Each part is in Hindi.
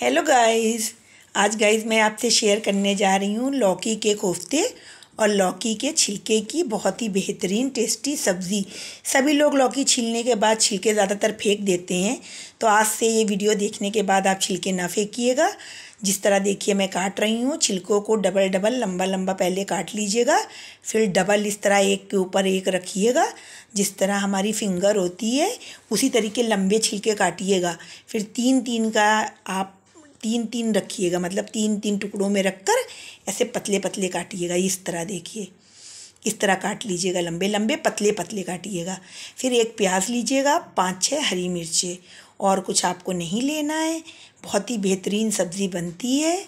हेलो गाइस आज गाइस मैं आपसे शेयर करने जा रही हूँ लौकी के कोफ्ते और लौकी के छिलके की बहुत ही बेहतरीन टेस्टी सब्ज़ी। सभी लोग लौकी छीलने के बाद छिलके ज़्यादातर फेंक देते हैं। तो आज से ये वीडियो देखने के बाद आप छिलके ना फेंकिएगा। जिस तरह देखिए, मैं काट रही हूँ। छिलकों को डबल डबल लंबा लंबा पहले काट लीजिएगा। फिर डबल इस तरह एक के ऊपर एक रखिएगा। जिस तरह हमारी फिंगर होती है, उसी तरीके लंबे छिलके काटिएगा। फिर तीन तीन का आप तीन तीन रखिएगा मतलब तीन तीन टुकड़ों में रखकर ऐसे पतले पतले काटिएगा, इस तरह देखिए। इस तरह काट लीजिएगा लंबे लंबे पतले पतले काटिएगा। फिर एक प्याज लीजिएगा पाँच छः हरी मिर्चें। और कुछ आपको नहीं लेना है, बहुत ही बेहतरीन सब्ज़ी बनती है।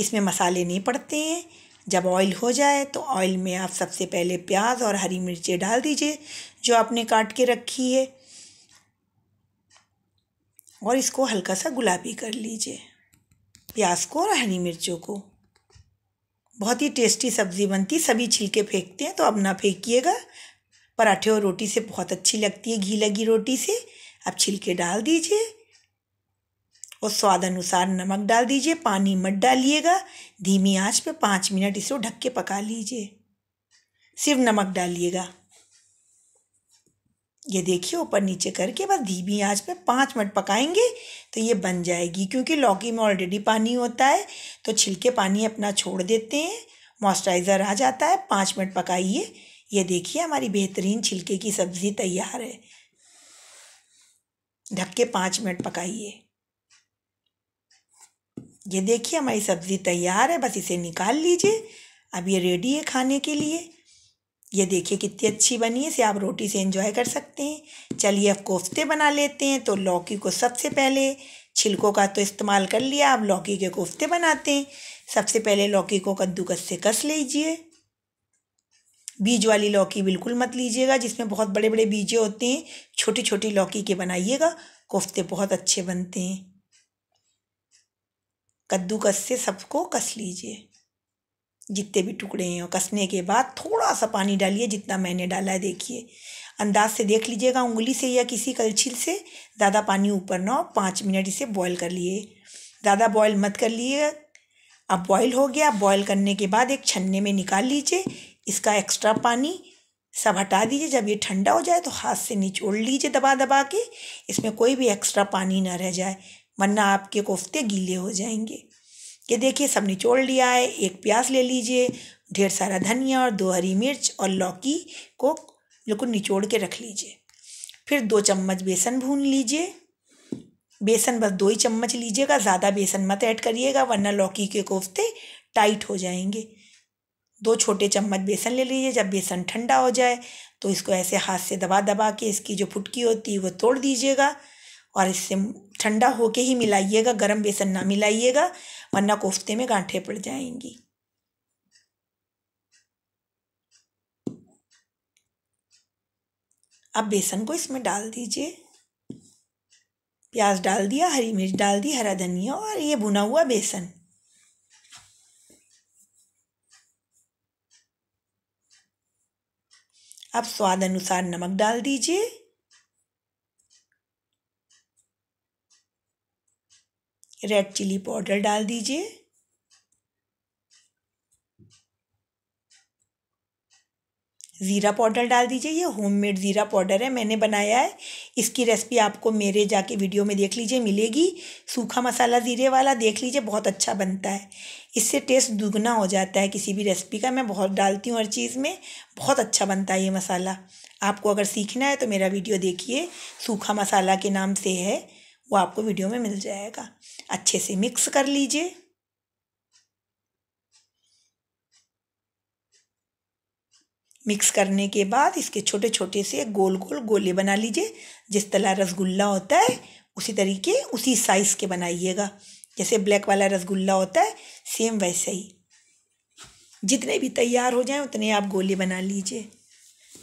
इसमें मसाले नहीं पड़ते हैं। जब ऑयल हो जाए तो ऑयल में आप सबसे पहले प्याज और हरी मिर्चें डाल दीजिए, जो आपने काट के रखी है। और इसको हल्का सा गुलाबी कर लीजिए। प्याज को और हरी मिर्चों को। बहुत ही टेस्टी सब्ज़ी बनती, सभी छिलके फेंकते हैं तो अब ना फेंकिएगा। पराठे और रोटी से बहुत अच्छी लगती है, घी लगी रोटी से। अब छिलके डाल दीजिए। और स्वाद अनुसार नमक डाल दीजिए, पानी मत डालिएगा। धीमी आँच पे पाँच मिनट इसे ढक के पका लीजिए। सिर्फ़ नमक डालिएगा। ये देखिए ऊपर नीचे करके बस धीमी आँच पे पाँच मिनट पकाएँगे तो ये बन जाएगी। क्योंकि लौकी में ऑलरेडी पानी होता है तो छिलके पानी अपना छोड़ देते हैं मॉइस्चराइज़र आ जाता है, पाँच मिनट पकाइए। ये देखिए हमारी बेहतरीन छिलके की सब्ज़ी तैयार है। ढक के पाँच मिनट पकाइए। ये देखिए हमारी सब्ज़ी तैयार है, बस इसे निकाल लीजिए। अब ये रेडी है खाने के लिए। ये देखिए कितनी अच्छी बनी है, इसे आप रोटी से एंजॉय कर सकते हैं। चलिए अब कोफ्ते बना लेते हैं तो लौकी को सबसे पहले छिलकों का तो इस्तेमाल कर लिया आप लौकी के कोफ्ते बनाते हैं। सबसे पहले लौकी को कद्दूकस से कस लीजिए। बीज वाली लौकी बिल्कुल मत लीजिएगा, जिसमें बहुत बड़े बड़े बीजे होते हैं छोटी छोटी लौकी के बनाइएगा, कोफ्ते बहुत अच्छे बनते हैं। कद्दूकस से सबको कस लीजिए। जितने भी टुकड़े हैं और कसने के बाद थोड़ा सा पानी डालिए जितना मैंने डाला है, देखिए। अंदाज से देख लीजिएगा, उंगली से या किसी कलछिल से, ज़्यादा पानी ऊपर ना हो, पाँच मिनट इसे बॉईल कर लिए। ज़्यादा बॉईल मत कर लिए। अब बॉईल हो गया बॉईल करने के बाद एक छन्ने में निकाल लीजिए, इसका एक्स्ट्रा पानी सब हटा दीजिए। जब ये ठंडा हो जाए तो हाथ से निचोड़ लीजिए दबा दबा के, इसमें कोई भी एक्स्ट्रा पानी ना रह जाए, वरना आपके कोफ्ते गीले हो जाएँगे। ये देखिए, सब निचोड़ लिया है। एक प्याज ले लीजिए, ढेर सारा धनिया और दो हरी मिर्च और लौकी को बिल्कुल निचोड़ के रख लीजिए। फिर दो चम्मच बेसन भून लीजिए। बेसन बस दो ही चम्मच लीजिएगा, ज़्यादा बेसन मत ऐड करिएगा, वरना लौकी के कोफ्ते टाइट हो जाएँगे। दो छोटे चम्मच बेसन ले लीजिए, जब बेसन ठंडा हो जाए तो इसको ऐसे हाथ से दबा दबा के इसकी जो फुटकी होती है, वो तोड़ दीजिएगा। और इससे ठंडा होके ही मिलाइएगा, गरम बेसन ना मिलाइएगा, वरना कोफ्ते में गांठें पड़ जाएँगी। अब बेसन को इसमें डाल दीजिए। प्याज डाल दिया, हरी मिर्च डाल दी, हरा धनिया और ये भुना हुआ बेसन। अब स्वाद अनुसार नमक डाल दीजिए। रेड चिली पाउडर डाल दीजिए। ज़ीरा पाउडर डाल दीजिए, ये होममेड ज़ीरा पाउडर है, मैंने बनाया है। इसकी रेसिपी आपको मेरे जाके वीडियो में देख लीजिए, मिलेगी। सूखा मसाला ज़ीरे वाला देख लीजिए, बहुत अच्छा बनता है। इससे टेस्ट दुगना हो जाता है किसी भी रेसिपी का। मैं बहुत डालती हूँ हर चीज़ में, बहुत अच्छा बनता है ये मसाला। आपको अगर सीखना है तो मेरा वीडियो देखिए, सूखा मसाला के नाम से है। वो आपको वीडियो में मिल जाएगा। अच्छे से मिक्स कर लीजिए। मिक्स करने के बाद इसके छोटे छोटे से गोल गोल गोले बना लीजिए। जिस तरह रसगुल्ला होता है, उसी तरीके उसी साइज़ के बनाइएगा। जैसे ब्लैक वाला रसगुल्ला होता है सेम वैसे ही। जितने भी तैयार हो जाएँ, उतने आप गोले बना लीजिए।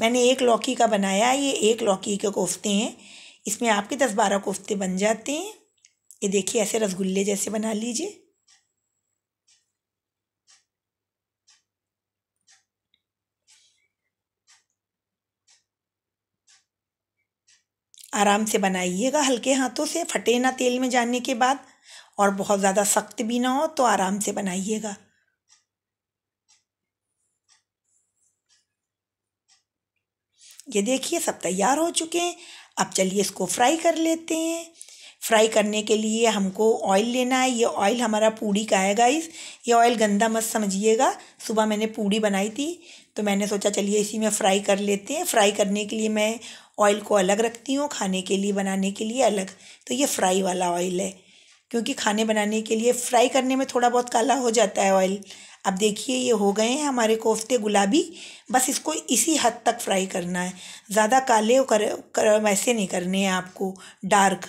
मैंने एक लौकी का बनाया है, ये एक लौकी के कोफ्ते हैं। इसमें आपके दस बारह कोफ्ते बन जाते हैं। ये देखिए, ऐसे रसगुल्ले जैसे बना लीजिए। आराम से बनाइएगा हल्के हाथों से, फटे ना तेल में जाने के बाद, और बहुत ज़्यादा सख्त भी ना हो तो आराम से बनाइएगा। ये देखिए, सब तैयार हो चुके हैं। अब चलिए इसको फ्राई कर लेते हैं। फ्राई करने के लिए हमको ऑयल लेना है। ये ऑयल हमारा पूड़ी का है गाइस ये ऑयल गंदा मत समझिएगा। सुबह मैंने पूड़ी बनाई थी तो मैंने सोचा चलिए इसी में फ्राई कर लेते हैं। फ्राई करने के लिए मैं ऑयल को अलग रखती हूँ, खाने के लिए, बनाने के लिए अलग। तो ये फ्राई वाला ऑयल है। क्योंकि खाने बनाने के लिए फ्राई करने में थोड़ा बहुत काला हो जाता है ऑयल अब देखिए ये हो गए हैं हमारे कोफ्ते गुलाबी। बस इसको इसी हद तक फ्राई करना है। ज़्यादा काले कर, कर वैसे नहीं करने हैं आपको। डार्क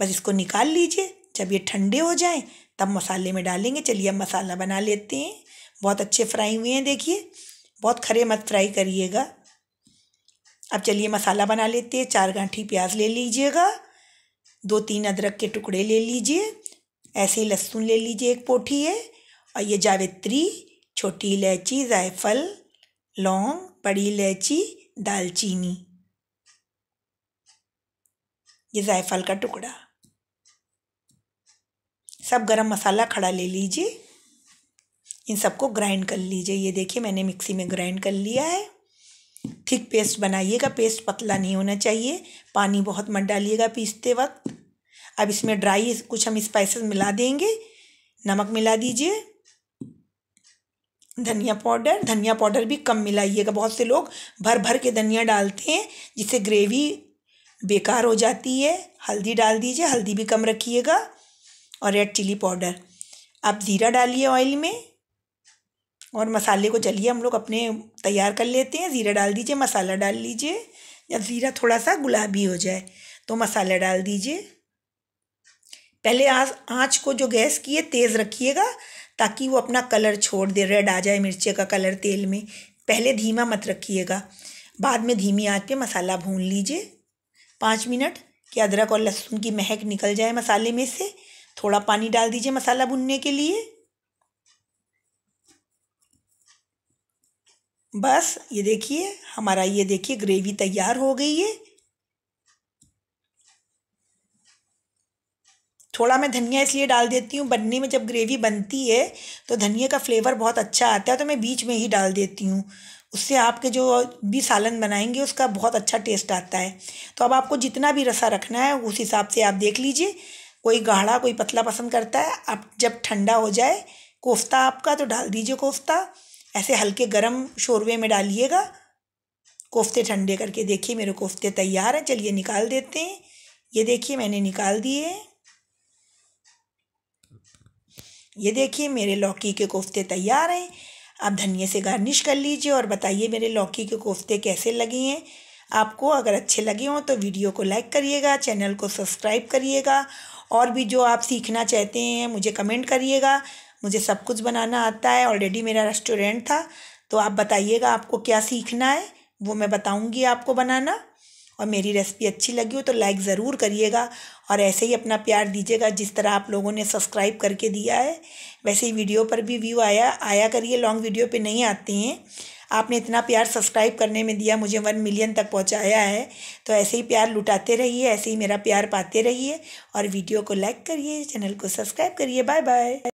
बस इसको निकाल लीजिए। जब ये ठंडे हो जाएँ तब मसाले में डालेंगे। चलिए अब मसाला बना लेते हैं। बहुत अच्छे फ्राई हुए हैं देखिए। बहुत खरे मत फ्राई करिएगा। अब चलिए मसाला बना लेते हैं। चार गांठी प्याज ले लीजिएगा। दो तीन अदरक के टुकड़े ले लीजिए। ऐसे ही लहसुन ले लीजिए एक पोठी है और ये जावित्री, छोटी इलायची, जायफल, लौंग, बड़ी इलायची, दालचीनी। ये जायफल का टुकड़ा। सब गरम मसाला खड़ा ले लीजिए। इन सबको ग्राइंड कर लीजिए। ये देखिए मैंने मिक्सी में ग्राइंड कर लिया है। थिक पेस्ट बनाइएगा, पेस्ट पतला नहीं होना चाहिए। पानी बहुत मत डालिएगा पीसते वक्त। अब इसमें ड्राई कुछ हम स्पाइसेस मिला देंगे। नमक मिला दीजिए। धनिया पाउडर धनिया पाउडर भी कम मिलाइएगा। बहुत से लोग भर भर के धनिया डालते हैं, जिससे ग्रेवी बेकार हो जाती है। हल्दी डाल दीजिए, हल्दी भी कम रखिएगा। और रेड चिली पाउडर आप ज़ीरा डालिए ऑयल में। और मसाले को चलिए हम लोग अपने तैयार कर लेते हैं। ज़ीरा डाल दीजिए, मसाला डाल लीजिए जब ज़ीरा थोड़ा सा गुलाबी हो जाए तो मसाला डाल दीजिए। पहले आज आँच को जो गैस की है, तेज़ रखिएगा ताकि वो अपना कलर छोड़ दे, रेड आ जाए मिर्चे का कलर तेल में। पहले धीमा मत रखिएगा। बाद में धीमी आँच पे मसाला भून लीजिए। पाँच मिनट कि अदरक और लहसुन की महक निकल जाए मसाले में से। थोड़ा पानी डाल दीजिए मसाला भुनने के लिए। बस, ये देखिए, हमारा ये देखिए, ग्रेवी तैयार हो गई है। थोड़ा मैं धनिया इसलिए डाल देती हूँ, बनने में जब ग्रेवी बनती है तो धनिया का फ्लेवर बहुत अच्छा आता है तो मैं बीच में ही डाल देती हूँ। उससे आपके जो भी सालन बनाएँगे, उसका बहुत अच्छा टेस्ट आता है। तो अब आपको जितना भी रसा रखना है, उस हिसाब से आप देख लीजिए, कोई गाढ़ा, कोई पतला पसंद करता है, आप जब ठंडा हो जाए, कोफ्ता आपका तो डाल दीजिए कोफ्ता। ऐसे हल्के गरम शोरवे में डालिएगा। कोफ्ते ठंडे करके देखिए, मेरे कोफ्ते तैयार हैं। चलिए निकाल देते हैं। ये देखिए, मैंने निकाल दिए ये देखिए, मेरे लौकी के कोफ्ते तैयार हैं। आप धनिए से गार्निश कर लीजिए और बताइए मेरे लौकी के कोफ्ते कैसे लगे हैं। आपको अगर अच्छे लगे हों तो वीडियो को लाइक करिएगा, चैनल को सब्सक्राइब करिएगा और भी जो आप सीखना चाहते हैं, मुझे कमेंट करिएगा। मुझे सब कुछ बनाना आता है ऑलरेडी मेरा रेस्टोरेंट था तो आप बताइएगा आपको क्या सीखना है, वो मैं बताऊँगी आपको बनाना। और मेरी रेसिपी अच्छी लगी हो तो लाइक ज़रूर करिएगा और ऐसे ही अपना प्यार दीजिएगा जिस तरह आप लोगों ने सब्सक्राइब करके दिया है। वैसे ही वीडियो पर भी व्यू आया आया करिए लॉन्ग वीडियो पे नहीं आते हैं। आपने इतना प्यार सब्सक्राइब करने में दिया, मुझे वन मिलियन तक पहुँचाया है तो ऐसे ही प्यार लुटाते रहिए, ऐसे ही मेरा प्यार पाते रहिए और वीडियो को लाइक करिए चैनल को सब्सक्राइब करिए बाय बाय